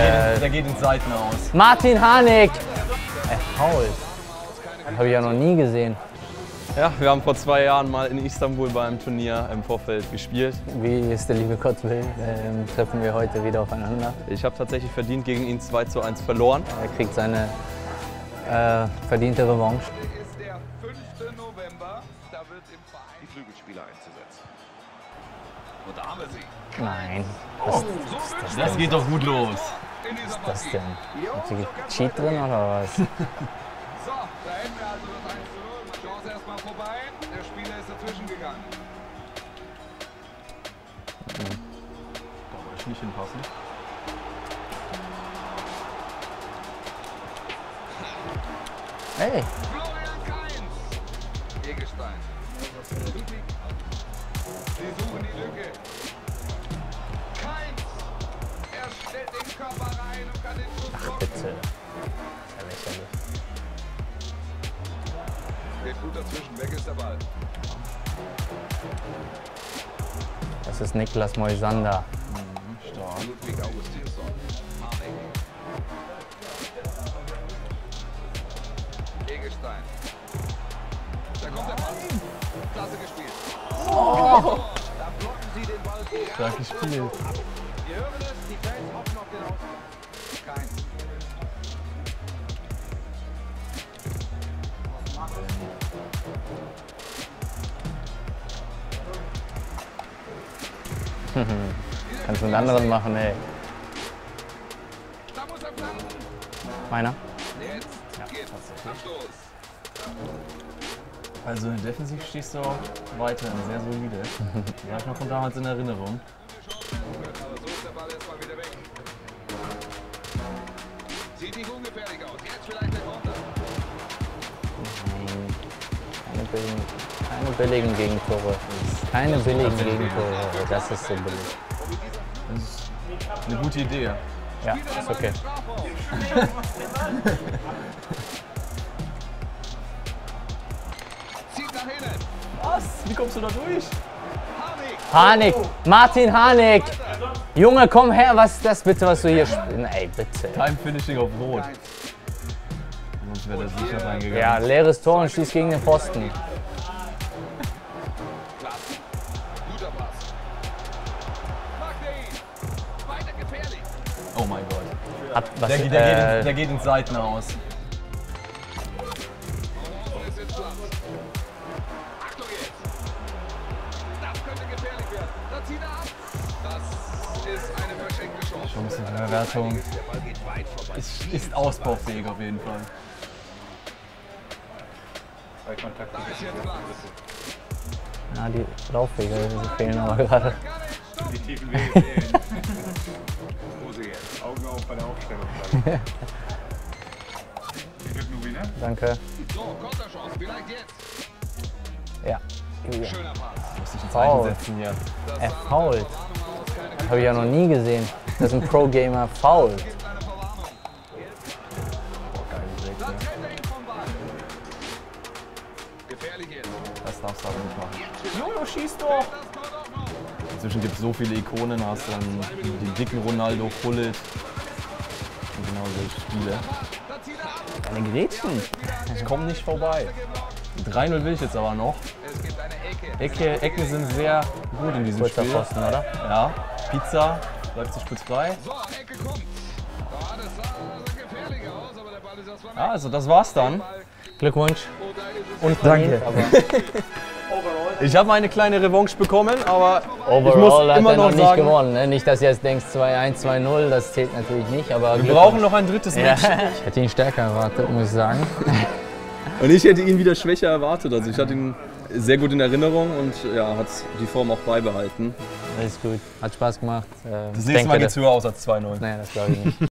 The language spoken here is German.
geht, der geht ins Seiten aus. Martin Harnik! Er fault. Habe ich ja noch nie gesehen. Ja, wir haben vor zwei Jahren mal in Istanbul beim Turnier im Vorfeld gespielt. Wie es der liebe Gott will, ähm, treffen wir heute wieder aufeinander. Ich habe tatsächlich verdient gegen ihn 2 zu 1 verloren. Er kriegt seine äh, verdiente Revanche. ist der 5. November. Da wird im Verein die Flügelspieler einzusetzen. Nein. Was ist Das geht doch gut los. In dieser das denn? Ist hier Cheat drin oder was? So, da hätten wir also das 1 zu 0. Chance erstmal vorbei. Der Spieler ist dazwischen gegangen. Da wollte ich nicht hinpassen. Hey, Florian Kainz. Egelstein. Sie suchen die Lücke. Kainz. Er stellt den Körper rein und kann den Schuss blocken. bitte. Ja, lächerlich. Geht gut dazwischen. Weg ist der Ball. Das ist Niklas Moisander. Stark. Ludwig Augustinsson. Egelstein. Da kommt der Ball. Klasse gespielt. Da gut. Stark gespielt. Kannst du einen anderen machen, ey. Er. Meiner? Jetzt geht's. Abstoß. Also defensiv stehst du auch weiterhin sehr solide. Die habe ich noch von damals in Erinnerung. Sieht nicht ungefährlich aus. Jetzt vielleicht der Konter. Nein. Keine billigen, keine billigen Gegentore. Keine billigen Gegentore. Das ist so billig. Das ist eine gute Idee. Ja, ist okay. Was? Wie kommst du da durch? Harnik. Martin Harnik! Junge, komm her, was ist das bitte, was du hier spielst? Ey, bitte. Time Finishing auf Rot. Sonst wäre der sicher reingegangen. Ja, leeres Tor und schießt gegen den Pfosten. Klasse. Guter Pass. Macht ihn. Weiter gefährlich. Oh mein Gott. Hat, was, Der, geht- der, geht, äh, ins- der geht ins Seiten Chance. Schon ein bisschen Verwertung. Der Ball geht weit vorbei. Ist, ist ausbaufähig auf jeden Fall. Da ist jetzt Platz. ja, die Laufwege die fehlen aber gerade. Die tiefen Wege fehlen. Ich jetzt. Augen auf bei der Aufstellung. Glück, Nubi, ne? Danke. So, Konterchance. Vielleicht jetzt. Ja. Schöner Pass. Muss ich ein. Zeichen setzen hier. Er fault. Habe ich ja noch nie gesehen, dass ein Pro-Gamer fault. Das darfst du aber nicht machen. Jojo, schieß doch. Inzwischen gibt es so viele Ikonen, hast du dann den dicken Ronaldo, Gullit. Und genau solche Spiele. Da zieht er ab. Eine Gretchen. Ich komme nicht vorbei. 3-0 will ich jetzt aber noch. Es gibt eine Ecke. Ecke, Ecken sind sehr gut in diesem Kurzer Spiel. Pfosten, oder? Ja, Pizza, Leipzig spitz frei. So, Ecke kommt. Ja, das sah gefährlich aus, aber der Ball ist erstmal weg. Ja, also das war's dann. Glückwunsch. Und danke. Ich habe eine kleine Revanche bekommen, aber overall hat immer er noch noch nicht sagen- gewonnen. Ne? Nicht, dass ihr jetzt denkt 2-1, 2-0, das zählt natürlich nicht. Aber wir brauchen noch ein drittes Ja. Match. Ich hätte ihn stärker erwartet, muss ich sagen. Und ich hätte ihn wieder schwächer erwartet. Also ich hatte ihn sehr gut in Erinnerung und ja, hat die Form auch beibehalten. Alles gut. Hat Spaß gemacht. Ähm, Das nächste Mal geht's höher aus als 2-0. Naja, das glaube ich nicht.